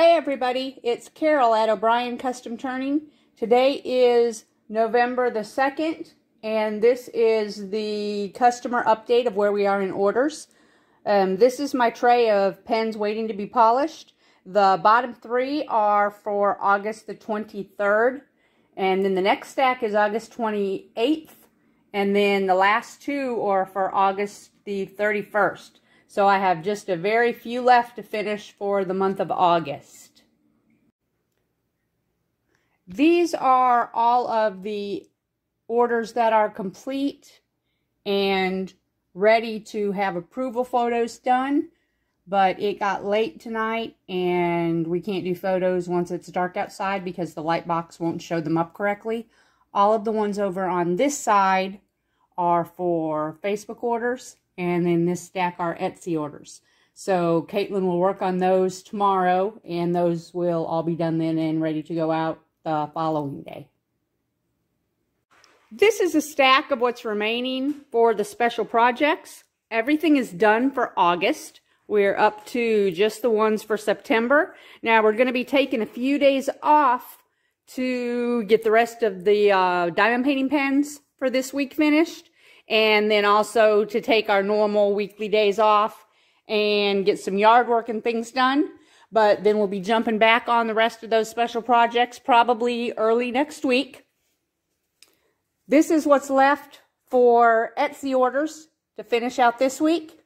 Hi everybody, it's Carol at O'Brien Custom Turning. Today is November the 2nd and this is the customer update of where we are in orders. Um, this is my tray of pens waiting to be polished. The bottom three are for August the 23rd and then the next stack is August 28th and then the last two are for August the 31st. So I have just a very few left to finish for the month of August. These are all of the orders that are complete and ready to have approval photos done. But it got late tonight and we can't do photos once it's dark outside because the light box won't show them up correctly. All of the ones over on this side are for Facebook orders and then this stack are Etsy orders. So Caitlin will work on those tomorrow, and those will all be done then and ready to go out the following day. This is a stack of what's remaining for the special projects. Everything is done for August. We're up to just the ones for September. Now we're going to be taking a few days off to get the rest of the uh, diamond painting pens for this week finished and then also to take our normal weekly days off and get some yard work and things done. But then we'll be jumping back on the rest of those special projects probably early next week. This is what's left for Etsy orders to finish out this week.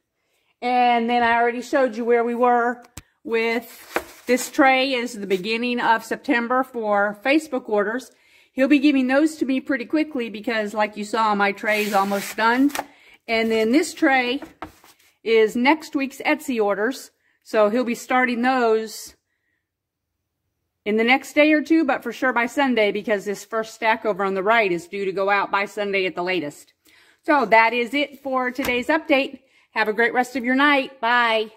And then I already showed you where we were with this tray is the beginning of September for Facebook orders. He'll be giving those to me pretty quickly because like you saw, my tray is almost done. And then this tray is next week's Etsy orders. So he'll be starting those in the next day or two, but for sure by Sunday because this first stack over on the right is due to go out by Sunday at the latest. So that is it for today's update. Have a great rest of your night. Bye.